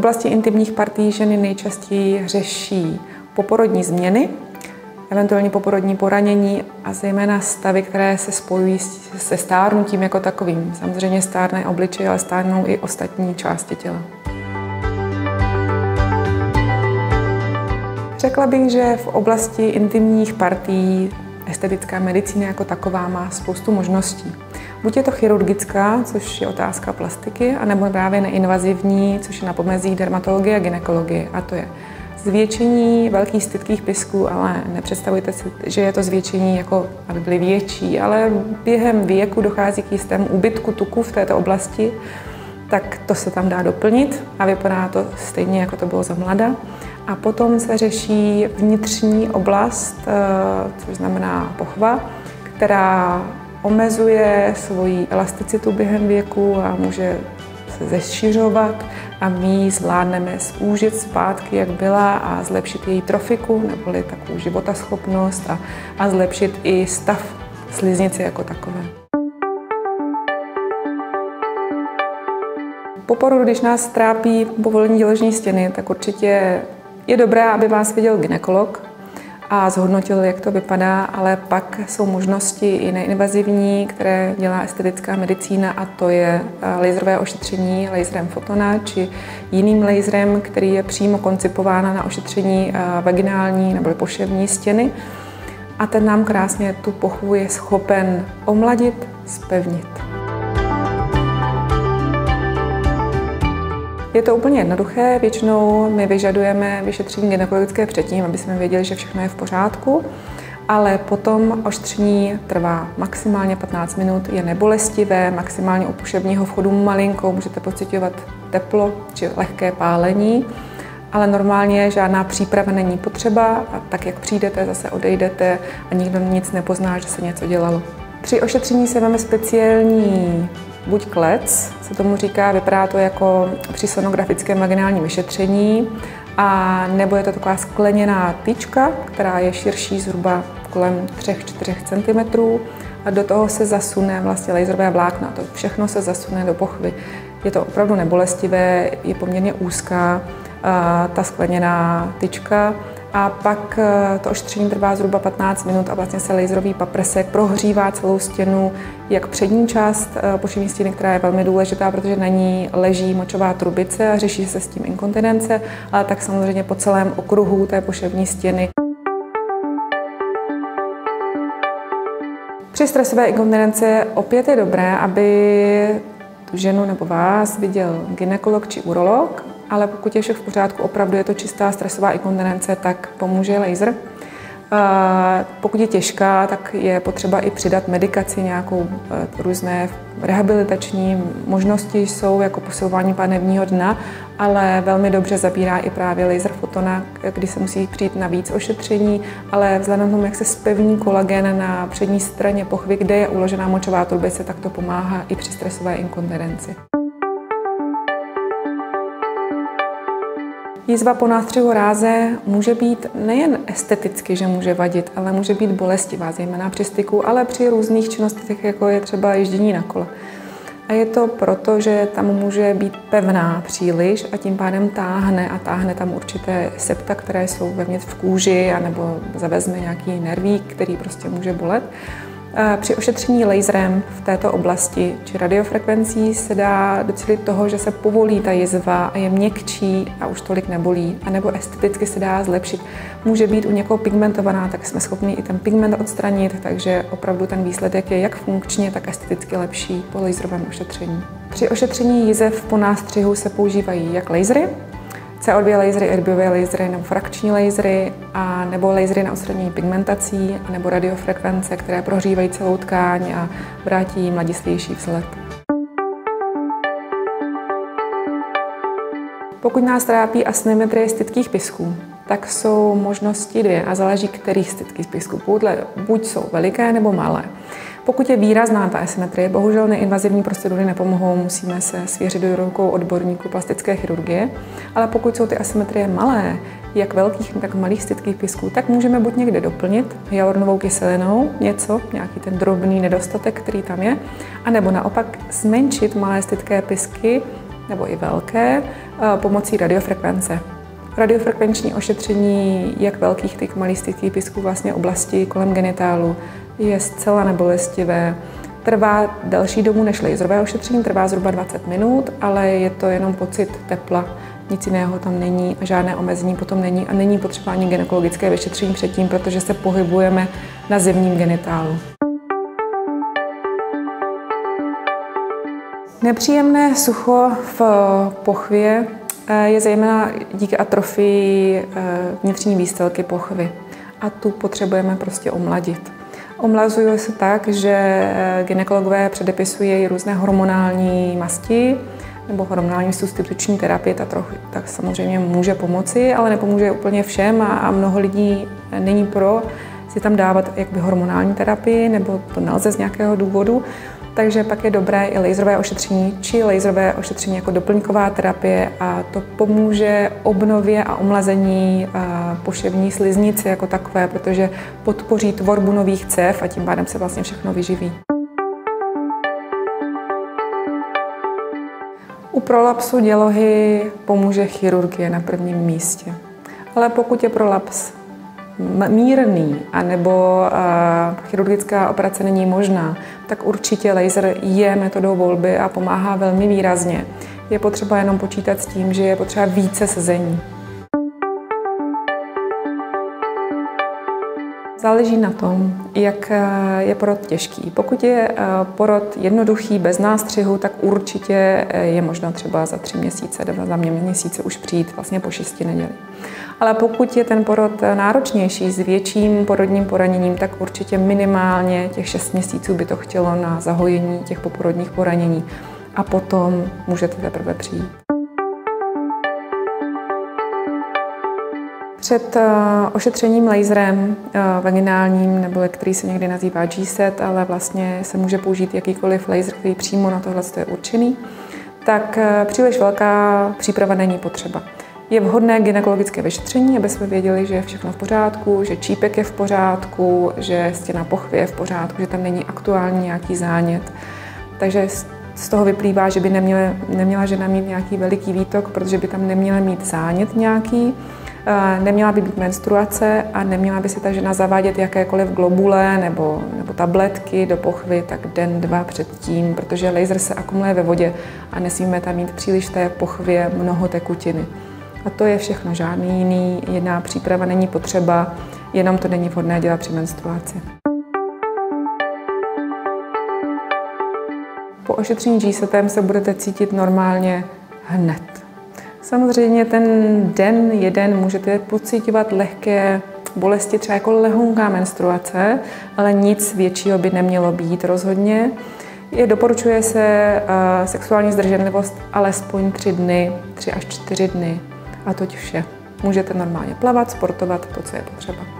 oblasti intimních partí ženy nejčastěji řeší poporodní změny, eventuálně poporodní poranění a zejména stavy, které se spojují se stárnutím jako takovým. Samozřejmě stárne obličej, ale stárnou i ostatní části těla. Řekla bych, že v oblasti intimních partí estetická medicína jako taková má spoustu možností. Buď je to chirurgická, což je otázka plastiky, anebo právě neinvazivní, což je na pomezí dermatologie a gynekologie. A to je zvětšení velkých stytkých pisků, ale nepředstavujte si, že je to zvětšení, jako aby byly větší, ale během věku dochází k jistému úbytku tuku v této oblasti, tak to se tam dá doplnit a vypadá to stejně, jako to bylo za mlada. A potom se řeší vnitřní oblast, eh, což znamená pochva, která omezuje svoji elasticitu během věku a může se zešířovat a my ji zvládneme zúžit zpátky, jak byla a zlepšit její trofiku, neboli takovou životaschopnost a, a zlepšit i stav sliznice jako takové. Po porodu, když nás trápí povolení děložní stěny, tak určitě je dobré, aby vás viděl ginekolog a zhodnotil, jak to vypadá, ale pak jsou možnosti i neinvazivní, které dělá estetická medicína a to je eh, laserové ošetření laserem fotona či jiným laserem, který je přímo koncipován na ošetření eh, vaginální nebo poševní stěny. A ten nám krásně tu pochvu je schopen omladit, spevnit. Je to úplně jednoduché, většinou my vyžadujeme vyšetření gynekologické předtím, aby jsme věděli, že všechno je v pořádku, ale potom oštření trvá maximálně 15 minut, je nebolestivé, maximálně u pušebního vchodu malinko, můžete pocitovat teplo či lehké pálení, ale normálně žádná příprava není potřeba a tak, jak přijdete, zase odejdete a nikdo nic nepozná, že se něco dělalo. Při ošetření se máme speciální buď klec, se tomu říká, vypadá to jako při sonografickém vaginálním vyšetření, a nebo je to taková skleněná tyčka, která je širší zhruba kolem 3-4 cm a do toho se zasune vlastně laserové vlákno. To všechno se zasune do pochvy. Je to opravdu nebolestivé, je poměrně úzká ta skleněná tyčka a pak eh, to ošetření trvá zhruba 15 minut a vlastně se laserový paprsek prohřívá celou stěnu, jak přední část eh, poševní stěny, která je velmi důležitá, protože na ní leží močová trubice a řeší se s tím inkontinence, ale tak samozřejmě po celém okruhu té poševní stěny. Při stresové inkontinence opět je dobré, aby ženu nebo vás viděl ginekolog či urolog, ale pokud je vše v pořádku, opravdu je to čistá stresová inkontinence, tak pomůže laser. Pokud je těžká, tak je potřeba i přidat medikaci, nějakou e, různé rehabilitační možnosti jsou jako posilování panevního dna, ale velmi dobře zabírá i právě laser fotona, kdy se musí přijít na víc ošetření, ale vzhledem k tomu, jak se spevní kolagen na přední straně pochvy, kde je uložená močová trubice, tak to pomáhá i při stresové inkontinenci. Jízva po nástřihu ráze může být nejen esteticky, že může vadit, ale může být bolestivá, zejména při styku, ale při různých činnostech, jako je třeba ježdění na kole. A je to proto, že tam může být pevná příliš a tím pádem táhne a táhne tam určité septa, které jsou vevnitř v kůži, anebo zavezme nějaký nervík, který prostě může bolet. Při ošetření laserem v této oblasti či radiofrekvencí se dá docílit toho, že se povolí ta jizva a je měkčí a už tolik nebolí, a nebo esteticky se dá zlepšit. Může být u někoho pigmentovaná, tak jsme schopni i ten pigment odstranit, takže opravdu ten výsledek je jak funkčně, tak esteticky lepší po laserovém ošetření. Při ošetření jizev po nástřihu se používají jak lasery, CO2 lasery, erbiové lasery nebo frakční lasery, a nebo lasery na odstranění pigmentací, nebo radiofrekvence, které prohřívají celou tkáň a vrátí mladistvější vzhled. Pokud nás trápí asymetrie stytkých pisků, tak jsou možnosti dvě a záleží, kterých stytkých pisků. Buď jsou veliké nebo malé. Pokud je výrazná ta asymetrie, bohužel neinvazivní procedury nepomohou, musíme se svěřit do rukou odborníků plastické chirurgie, ale pokud jsou ty asymetrie malé, jak velkých, tak malých stytkých pisků, tak můžeme buď někde doplnit hyaluronovou kyselinou něco, nějaký ten drobný nedostatek, který tam je, anebo naopak zmenšit malé stytké pisky nebo i velké pomocí radiofrekvence. Radiofrekvenční ošetření jak velkých, tak malých pisků vlastně oblasti kolem genitálu je zcela nebolestivé. Trvá delší dobu než laserové ošetření, trvá zhruba 20 minut, ale je to jenom pocit tepla. Nic jiného tam není a žádné omezení potom není a není potřeba ani gynekologické vyšetření předtím, protože se pohybujeme na zevním genitálu. Nepříjemné sucho v pochvě je zejména díky atrofii eh, vnitřní výstelky pochvy a tu potřebujeme prostě omladit. Omlazují se tak, že eh, gynekologové předepisují různé hormonální masti nebo hormonální substituční terapie, ta trochu, tak samozřejmě může pomoci, ale nepomůže úplně všem a, a mnoho lidí není pro si tam dávat jakby hormonální terapii, nebo to nelze z nějakého důvodu. Takže pak je dobré i laserové ošetření či laserové ošetření jako doplňková terapie a to pomůže obnově a omlazení poševní sliznice jako takové, protože podpoří tvorbu nových cev a tím pádem se vlastně všechno vyživí. U prolapsu dělohy pomůže chirurgie na prvním místě. Ale pokud je prolaps mírný, anebo chirurgická operace není možná, tak určitě laser je metodou volby a pomáhá velmi výrazně. Je potřeba jenom počítat s tím, že je potřeba více sezení. Záleží na tom, jak eh, je porod těžký. Pokud je eh, porod jednoduchý, bez nástřihu, tak určitě eh, je možno třeba za tři měsíce, dva za mě měsíce už přijít vlastně po šesti neděli. Ale pokud je ten porod náročnější s větším porodním poraněním, tak určitě minimálně těch šest měsíců by to chtělo na zahojení těch poporodních poranění a potom můžete teprve přijít. Před eh, ošetřením laserem eh, vaginálním, nebo který se někdy nazývá G-set, ale vlastně se může použít jakýkoliv laser, který přímo na tohle je určený, tak eh, příliš velká příprava není potřeba. Je vhodné gynekologické vyšetření, aby jsme věděli, že je všechno v pořádku, že čípek je v pořádku, že stěna pochvy je v pořádku, že tam není aktuální nějaký zánět. Takže z toho vyplývá, že by neměla, neměla žena mít nějaký veliký výtok, protože by tam neměla mít zánět nějaký, neměla by být menstruace a neměla by si ta žena zavádět jakékoliv globule nebo, nebo tabletky do pochvy tak den, dva předtím, protože laser se akumuluje ve vodě a nesmíme tam mít příliš té pochvě mnoho tekutiny. A to je všechno, žádný jiný, jiná příprava není potřeba, jenom to není vhodné dělat při menstruaci. Po ošetření g se budete cítit normálně hned. Samozřejmě ten den, jeden můžete pocitovat lehké bolesti, třeba jako lehonká menstruace, ale nic většího by nemělo být rozhodně. Je, doporučuje se uh, sexuální zdrženlivost alespoň tři dny, tři až čtyři dny a toť vše. Můžete normálně plavat, sportovat, to, co je potřeba.